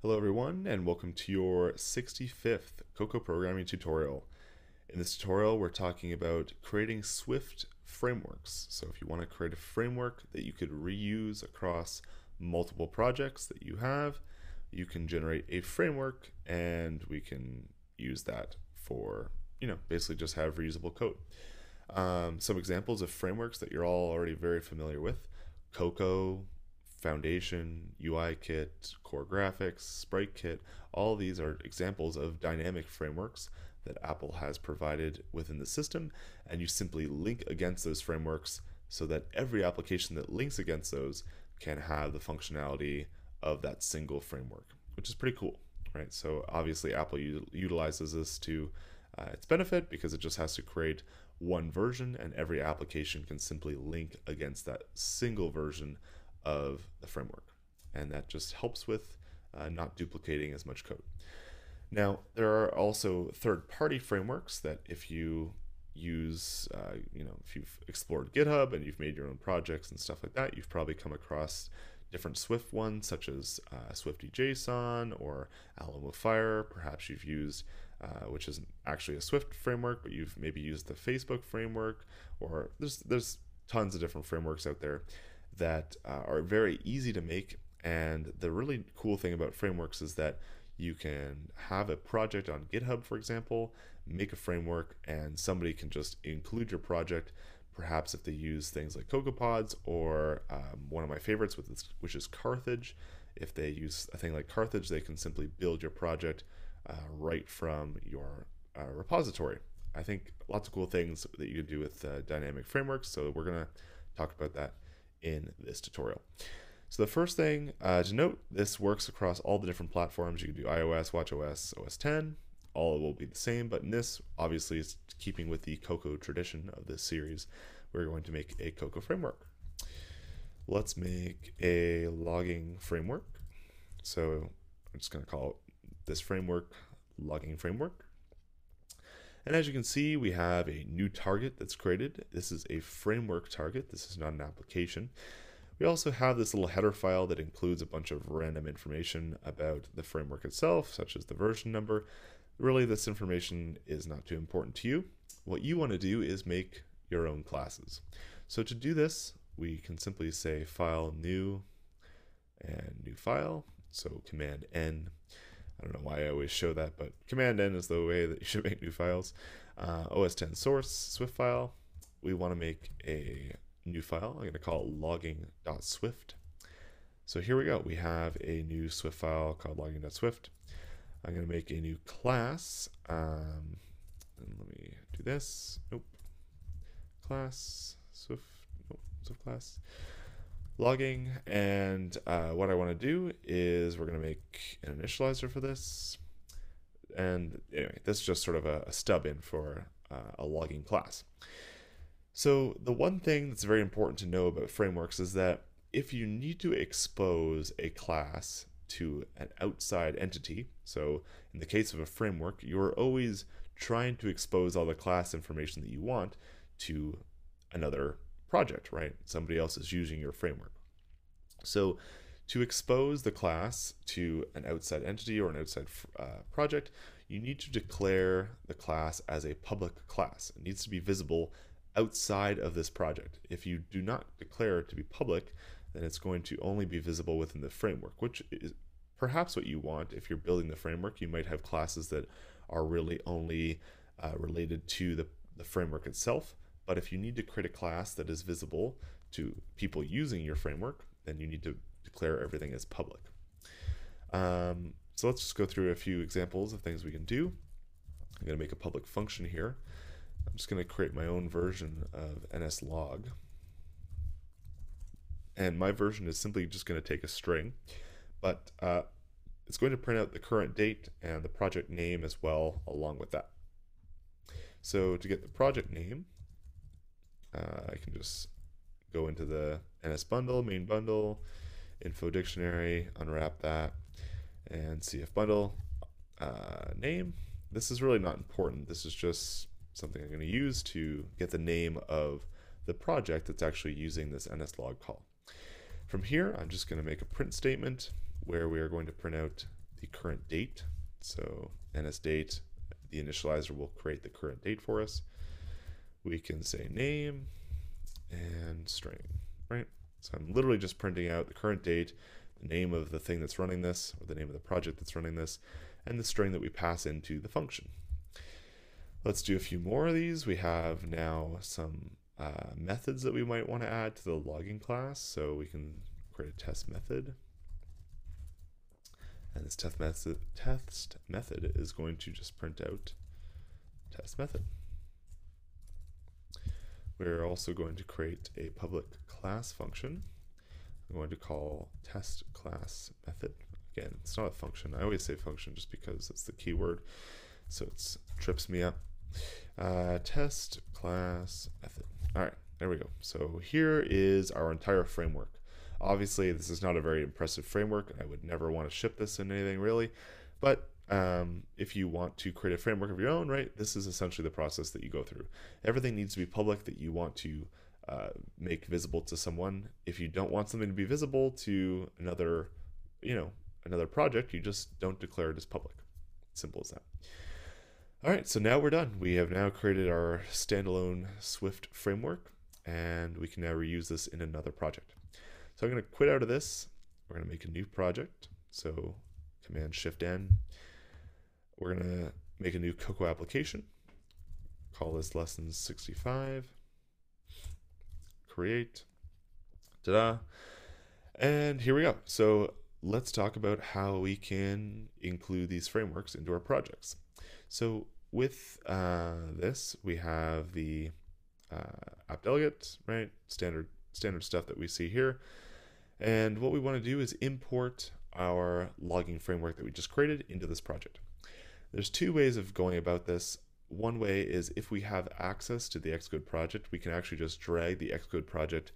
Hello everyone and welcome to your 65th Cocoa programming tutorial. In this tutorial we're talking about creating Swift frameworks. So if you want to create a framework that you could reuse across multiple projects that you have, you can generate a framework and we can use that for, you know, basically just have reusable code. Um, some examples of frameworks that you're all already very familiar with. Cocoa, Foundation, UIKit, Core Graphics, SpriteKit, all these are examples of dynamic frameworks that Apple has provided within the system, and you simply link against those frameworks so that every application that links against those can have the functionality of that single framework, which is pretty cool, right? So obviously Apple utilizes this to uh, its benefit because it just has to create one version and every application can simply link against that single version of the framework. And that just helps with uh, not duplicating as much code. Now, there are also third-party frameworks that if you use, uh, you know, if you've explored GitHub and you've made your own projects and stuff like that, you've probably come across different Swift ones such as uh, SwiftyJSON or Alamofire. Perhaps you've used, uh, which isn't actually a Swift framework, but you've maybe used the Facebook framework, or there's there's tons of different frameworks out there that uh, are very easy to make. And the really cool thing about frameworks is that you can have a project on GitHub, for example, make a framework, and somebody can just include your project. Perhaps if they use things like CocoaPods or um, one of my favorites, which is Carthage. If they use a thing like Carthage, they can simply build your project uh, right from your uh, repository. I think lots of cool things that you can do with uh, dynamic frameworks. So we're to talk about that in this tutorial. So the first thing uh, to note, this works across all the different platforms. You can do iOS, watchOS, OS X. All will be the same, but in this obviously is keeping with the Cocoa tradition of this series. We're going to make a Cocoa framework. Let's make a logging framework. So I'm just going to call this framework logging framework. And as you can see, we have a new target that's created. This is a framework target. This is not an application. We also have this little header file that includes a bunch of random information about the framework itself, such as the version number. Really, this information is not too important to you. What you want to do is make your own classes. So to do this, we can simply say file new and new file. So command N I don't know why I always show that, but Command N is the way that you should make new files. Uh, OS X source, Swift file. We want to make a new file. I'm going to call it logging.swift. So here we go. We have a new Swift file called logging.swift. I'm going to make a new class. Um, and let me do this. Nope. Class, Swift, nope, Swift class logging. And uh, what I want to do is we're going to make an initializer for this. And anyway, this is just sort of a, a stub in for uh, a logging class. So the one thing that's very important to know about frameworks is that if you need to expose a class to an outside entity, so in the case of a framework, you're always trying to expose all the class information that you want to another project, right? Somebody else is using your framework. So to expose the class to an outside entity or an outside uh, project, you need to declare the class as a public class. It needs to be visible outside of this project. If you do not declare it to be public, then it's going to only be visible within the framework, which is perhaps what you want. If you're building the framework, you might have classes that are really only uh, related to the, the framework itself. But if you need to create a class that is visible to people using your framework, then you need to declare everything as public. Um, so let's just go through a few examples of things we can do. I'm going to make a public function here. I'm just going to create my own version of nslog. And my version is simply just going to take a string, but uh, it's going to print out the current date and the project name as well along with that. So to get the project name, uh, I can just go into the NS bundle, main bundle, info dictionary, unwrap that, and CF bundle uh, name. This is really not important. This is just something I'm going to use to get the name of the project that's actually using this nslog call. From here, I'm just going to make a print statement where we are going to print out the current date. So NS date, the initializer will create the current date for us. We can say name and string, right? So I'm literally just printing out the current date, the name of the thing that's running this, or the name of the project that's running this, and the string that we pass into the function. Let's do a few more of these. We have now some uh, methods that we might want to add to the logging class. So we can create a test method. And this test method, test method is going to just print out test method. We're also going to create a public class function. I'm going to call test class method. Again, it's not a function. I always say function just because it's the keyword. So it trips me up. Uh, test class method. All right, there we go. So here is our entire framework. Obviously, this is not a very impressive framework. I would never want to ship this in anything really, but um, if you want to create a framework of your own, right, this is essentially the process that you go through. Everything needs to be public that you want to uh, make visible to someone. If you don't want something to be visible to another, you know, another project, you just don't declare it as public. Simple as that. All right, so now we're done. We have now created our standalone Swift framework, and we can now reuse this in another project. So I'm going to quit out of this. We're going to make a new project. So Command Shift N. We're going to make a new Cocoa application. Call this lesson 65. Create. Ta-da. And here we go. So let's talk about how we can include these frameworks into our projects. So with uh, this, we have the uh, app delegate, right? Standard standard stuff that we see here. And what we want to do is import our logging framework that we just created into this project. There's two ways of going about this. One way is if we have access to the Xcode project, we can actually just drag the Xcode project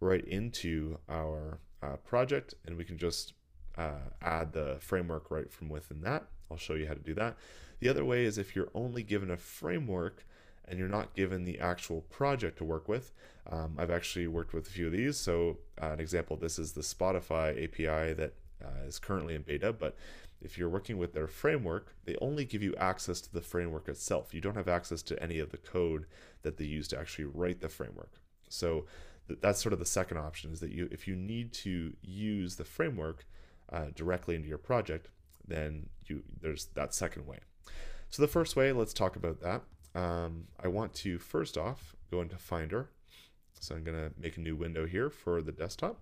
right into our uh, project and we can just uh, add the framework right from within that. I'll show you how to do that. The other way is if you're only given a framework and you're not given the actual project to work with. Um, I've actually worked with a few of these. So uh, an example, this is the Spotify API that uh, is currently in beta, but if you're working with their framework, they only give you access to the framework itself. You don't have access to any of the code that they use to actually write the framework. So th that's sort of the second option is that you, if you need to use the framework uh, directly into your project, then you there's that second way. So the first way, let's talk about that. Um, I want to first off go into Finder. So I'm going to make a new window here for the desktop.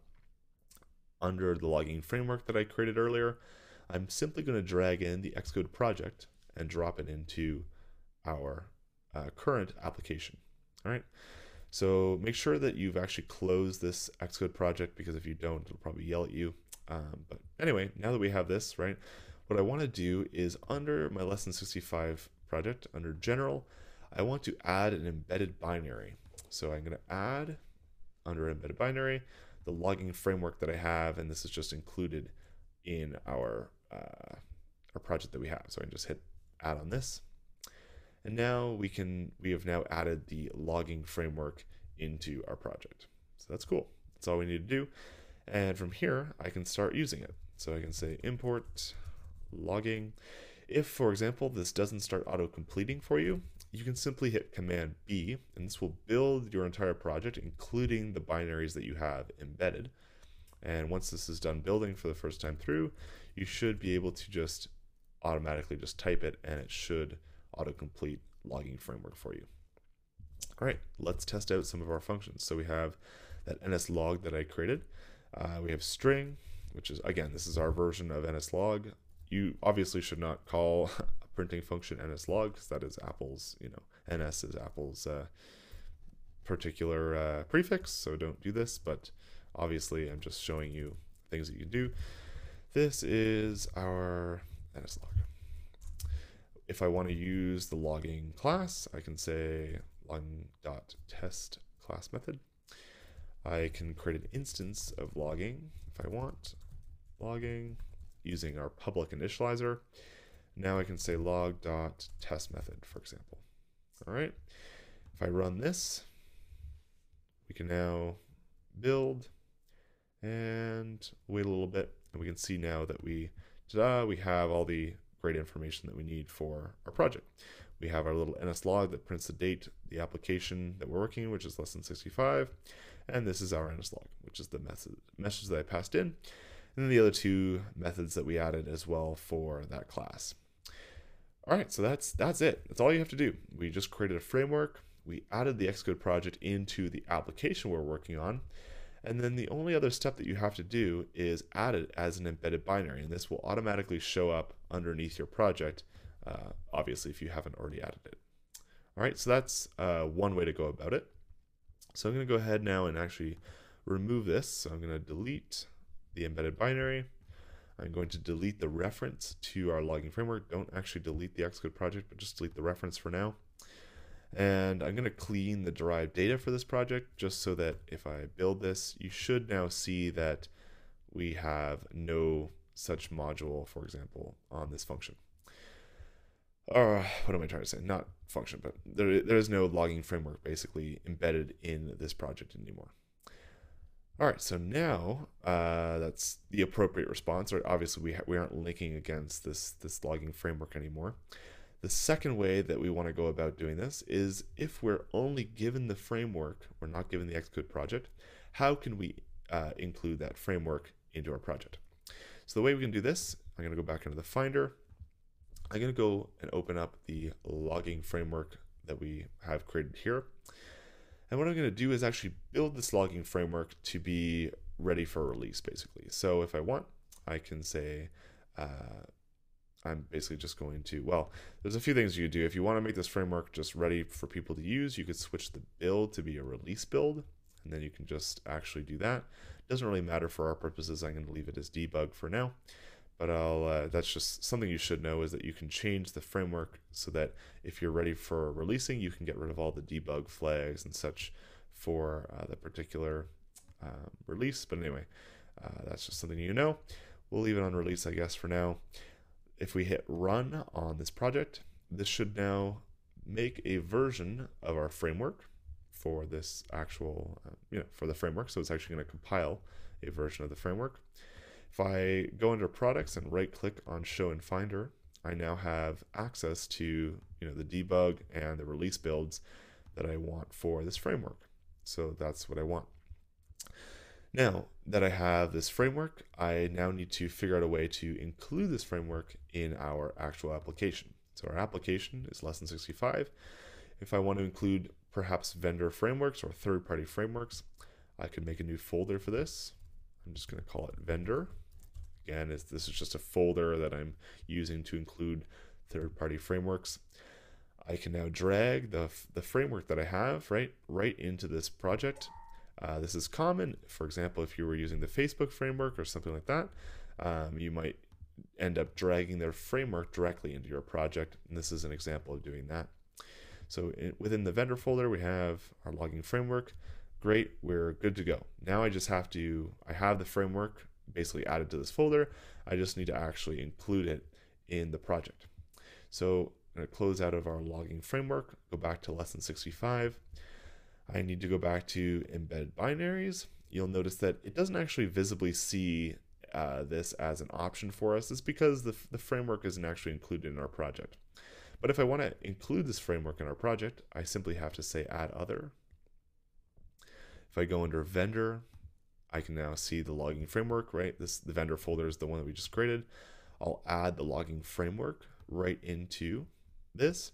Under the logging framework that I created earlier, I'm simply going to drag in the Xcode project and drop it into our uh, current application. All right. So make sure that you've actually closed this Xcode project because if you don't, it'll probably yell at you. Um, but anyway, now that we have this, right, what I want to do is under my lesson 65 project, under general, I want to add an embedded binary. So I'm going to add under embedded binary the logging framework that I have, and this is just included in our uh, our project that we have. So I can just hit add on this, and now we can we have now added the logging framework into our project. So that's cool. That's all we need to do, and from here I can start using it. So I can say import logging. If, for example, this doesn't start auto-completing for you, you can simply hit Command B, and this will build your entire project, including the binaries that you have embedded. And once this is done building for the first time through, you should be able to just automatically just type it, and it should autocomplete logging framework for you. All right, let's test out some of our functions. So we have that nslog that I created. Uh, we have string, which is, again, this is our version of nslog you obviously should not call a printing function nslog because that is Apple's, you know, ns is Apple's uh, particular uh, prefix, so don't do this. But obviously, I'm just showing you things that you can do. This is our nslog. If I want to use the logging class, I can say logging.test class method. I can create an instance of logging if I want. Logging using our public initializer. Now I can say log dot test method, for example. All right. If I run this, we can now build and wait a little bit, and we can see now that we we have all the great information that we need for our project. We have our little NS log that prints the date, the application that we're working in, which is lesson 65. And this is our NS log, which is the message, message that I passed in. And then the other two methods that we added as well for that class. All right, so that's that's it. That's all you have to do. We just created a framework. We added the Xcode project into the application we're working on. And then the only other step that you have to do is add it as an embedded binary. And this will automatically show up underneath your project, uh, obviously, if you haven't already added it. All right, so that's uh, one way to go about it. So I'm going to go ahead now and actually remove this. So I'm going to delete the embedded binary. I'm going to delete the reference to our logging framework. Don't actually delete the Xcode project, but just delete the reference for now. And I'm going to clean the derived data for this project just so that if I build this, you should now see that we have no such module, for example, on this function. Or uh, what am I trying to say? Not function, but there, there is no logging framework basically embedded in this project anymore. All right, so now uh, that's the appropriate response. Or obviously, we we aren't linking against this this logging framework anymore. The second way that we want to go about doing this is if we're only given the framework, we're not given the Xcode project, how can we uh, include that framework into our project? So the way we can do this, I'm going to go back into the Finder. I'm going to go and open up the logging framework that we have created here. And what I'm going to do is actually build this logging framework to be ready for release, basically. So if I want, I can say, uh, I'm basically just going to, well, there's a few things you could do. If you want to make this framework just ready for people to use, you could switch the build to be a release build, and then you can just actually do that. Doesn't really matter for our purposes. I'm going to leave it as debug for now. But I'll, uh, that's just something you should know is that you can change the framework so that if you're ready for releasing, you can get rid of all the debug flags and such for uh, the particular uh, release. But anyway, uh, that's just something you know. We'll leave it on release, I guess, for now. If we hit run on this project, this should now make a version of our framework for this actual, uh, you know, for the framework. So it's actually going to compile a version of the framework. If I go under products and right click on show in Finder, I now have access to, you know, the debug and the release builds that I want for this framework. So that's what I want. Now that I have this framework, I now need to figure out a way to include this framework in our actual application. So our application is lesson 65. If I want to include perhaps vendor frameworks or third-party frameworks, I could make a new folder for this. I'm just going to call it vendor. Again, this is just a folder that I'm using to include third-party frameworks. I can now drag the, the framework that I have right right into this project uh, this is common. For example, if you were using the Facebook framework or something like that, um, you might end up dragging their framework directly into your project. And this is an example of doing that. So in, within the vendor folder, we have our logging framework. Great, we're good to go. Now I just have to, I have the framework basically added to this folder. I just need to actually include it in the project. So I'm going to close out of our logging framework, go back to lesson 65. I need to go back to embed binaries. You'll notice that it doesn't actually visibly see uh, this as an option for us. It's because the, the framework isn't actually included in our project. But if I want to include this framework in our project, I simply have to say add other. If I go under vendor, I can now see the logging framework, right? This the vendor folder is the one that we just created. I'll add the logging framework right into this.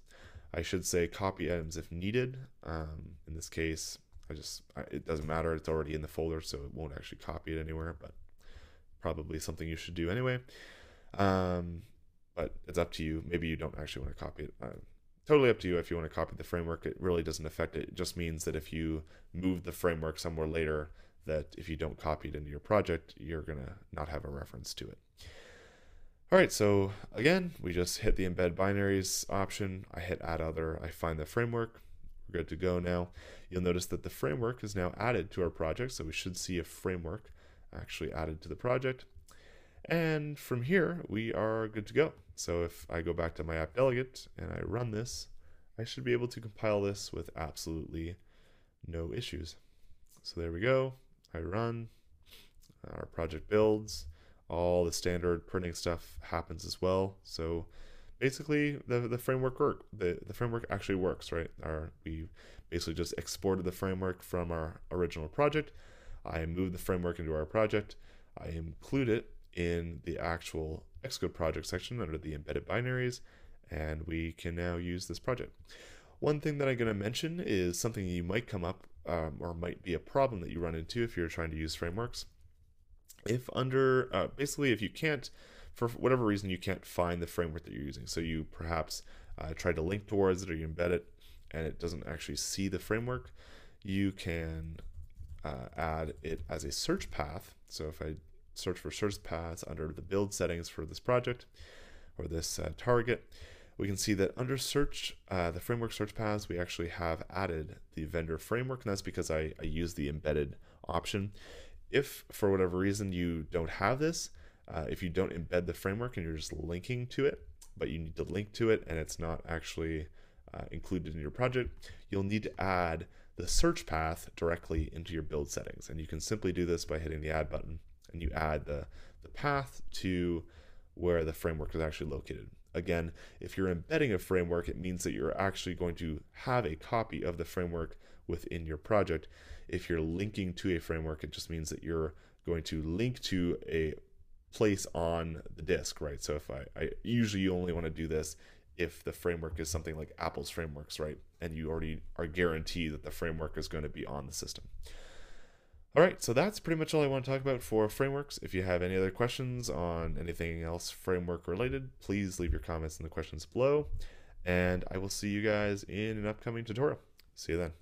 I should say copy items if needed. Um, in this case, I just I, it doesn't matter. It's already in the folder, so it won't actually copy it anywhere. But probably something you should do anyway. Um, but it's up to you. Maybe you don't actually want to copy it. Uh, totally up to you if you want to copy the framework. It really doesn't affect it. It just means that if you move the framework somewhere later, that if you don't copy it into your project, you're gonna not have a reference to it. All right, so again, we just hit the embed binaries option. I hit add other, I find the framework. We're good to go now. You'll notice that the framework is now added to our project, so we should see a framework actually added to the project. And from here, we are good to go. So if I go back to my app delegate and I run this, I should be able to compile this with absolutely no issues. So there we go. I run, our project builds, all the standard printing stuff happens as well. So basically the, the framework work the, the framework actually works, right? Our we basically just exported the framework from our original project. I moved the framework into our project. I include it in the actual Xcode project section under the embedded binaries, and we can now use this project. One thing that I'm going to mention is something you might come up um, or might be a problem that you run into if you're trying to use frameworks. If under, uh, basically, if you can't, for whatever reason, you can't find the framework that you're using, so you perhaps uh, try to link towards it or you embed it and it doesn't actually see the framework, you can uh, add it as a search path. So if I search for search paths under the build settings for this project or this uh, target, we can see that under search, uh, the framework search paths, we actually have added the vendor framework, and that's because I, I use the embedded option. If for whatever reason you don't have this, uh, if you don't embed the framework and you're just linking to it, but you need to link to it and it's not actually uh, included in your project, you'll need to add the search path directly into your build settings. And you can simply do this by hitting the add button and you add the, the path to where the framework is actually located. Again, if you're embedding a framework, it means that you're actually going to have a copy of the framework within your project. If you're linking to a framework, it just means that you're going to link to a place on the disk, right? So if I, I usually you only want to do this if the framework is something like Apple's frameworks, right? And you already are guaranteed that the framework is going to be on the system. All right, so that's pretty much all I want to talk about for frameworks. If you have any other questions on anything else framework related, please leave your comments in the questions below. And I will see you guys in an upcoming tutorial. See you then.